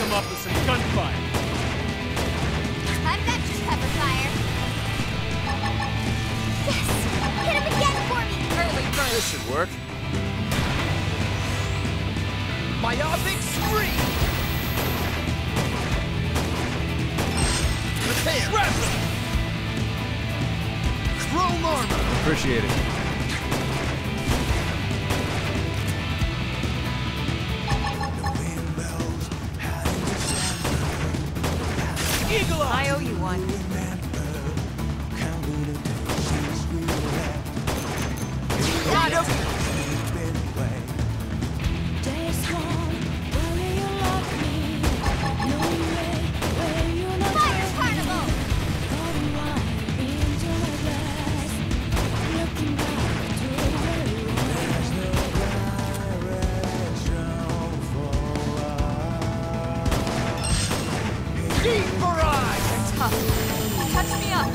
them up with some gunfire. I've got your pepper fire. Yes! Hit him again for me! Early bird. This should work. Myopic screen. Repair. Shrapnel! Chrome armor. Appreciate it. I owe you one. Touch me up.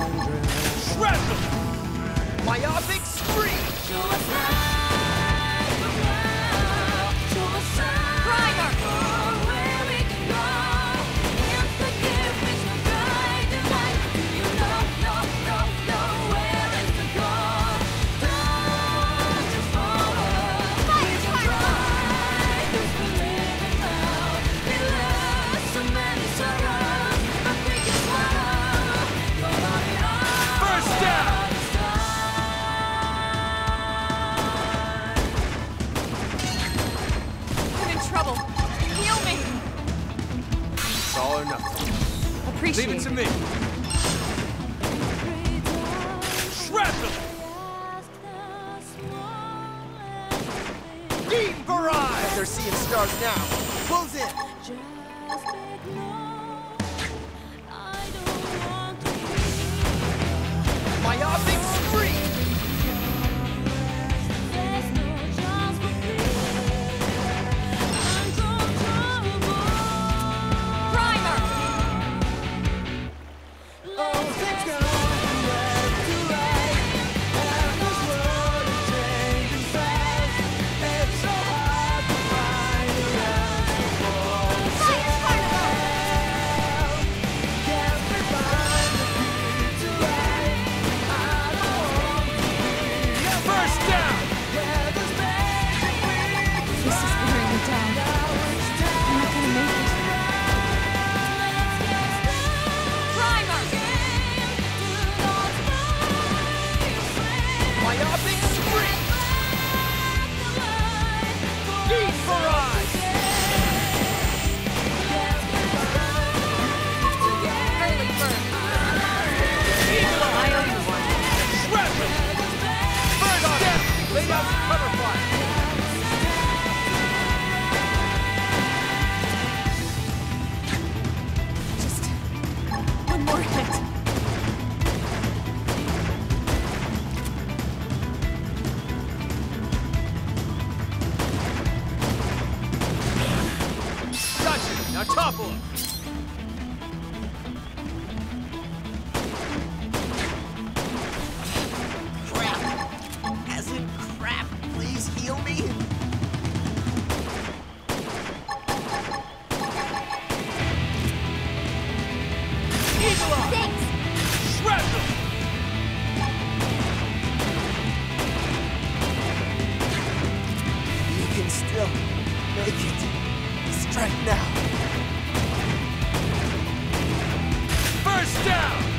Shrapnel! Myopic screen. It's all or nothing. Appreciate Leave it to me. Shrapnel! Deep barrage. They're seeing stars now. Close in. Topple him. Now. First down!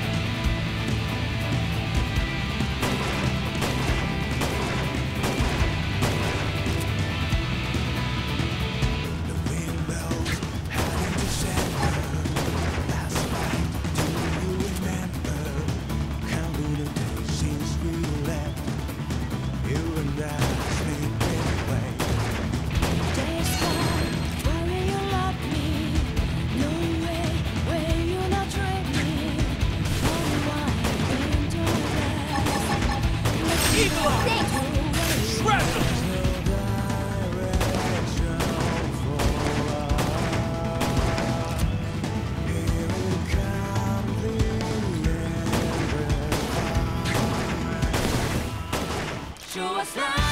Show us love.